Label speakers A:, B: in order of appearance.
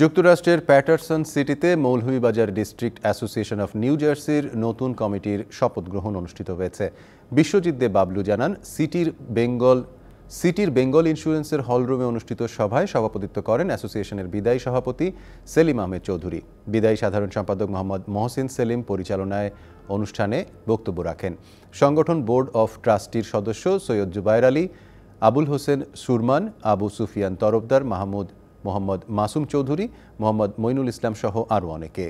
A: যুক্তরাষ্ট্রের প্যাটারসন সিটিতে Moulvibazar district association of New জার্সির নতুন কমিটির শপথ গ্রহণ অনুষ্ঠিত হয়েছে। বিশ্বজিৎ দে বাবলু জানান, সিটির বেঙ্গল সিটির বেঙ্গল ইন্স্যুরেন্সের হলরুমে অনুষ্ঠিত সভায় সভাপতিত্ব করেন অ্যাসোসিয়েশনের বিদায়ী সভাপতি সেলিম আহমেদ চৌধুরী। বিদায়ী সাধারণ সম্পাদক মোহাম্মদ মহসিন সেলিম পরিচালনায় অনুষ্ঠানে বক্তব্য রাখেন। সংগঠন বোর্ড অফ ট্রাস্টির সদস্য সৈয়দ জুবায়ের আলী, আবুল হোসেন সুরমান, আবু সুফিয়ান তরফদার, মাহমুদ মোহাম্মদ মাসুম চৌধুরী মোহাম্মদ মইনুল ইসলাম সহ আরও অনেকে।